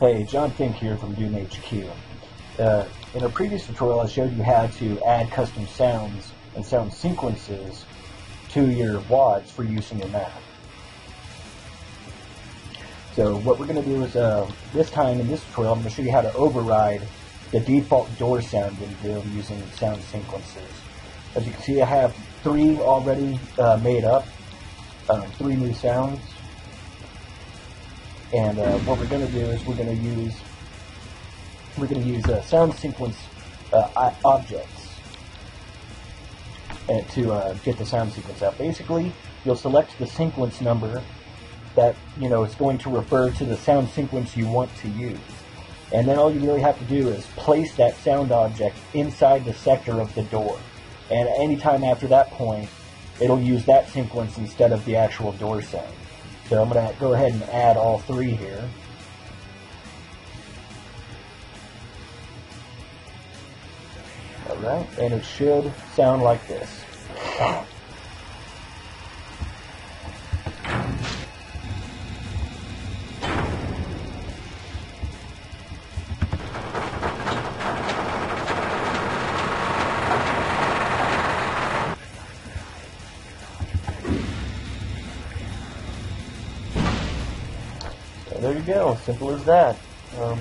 Hey, John Fink here from Doom HQ. Uh, in a previous tutorial, I showed you how to add custom sounds and sound sequences to your WADs for use in your map. So what we're going to do is, uh, this time in this tutorial, I'm going to show you how to override the default door sound in Doom using sound sequences. As you can see, I have three already uh, made up, um, three new sounds. And uh, what we're going to do is we're going to use we're going to use uh, sound sequence uh, objects to uh, get the sound sequence out. Basically, you'll select the sequence number that you know is going to refer to the sound sequence you want to use. And then all you really have to do is place that sound object inside the sector of the door. And anytime after that point, it'll use that sequence instead of the actual door sound. So I'm going to go ahead and add all three here. Alright, and it should sound like this. There you go, simple as that. Um,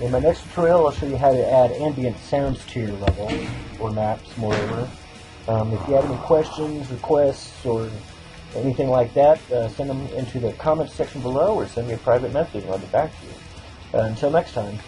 in my next tutorial, I'll show you how to add ambient sounds to your level, or maps, moreover. Um, if you have any questions, requests, or anything like that, uh, send them into the comments section below, or send me a private message and I'll get back to you. Uh, until next time.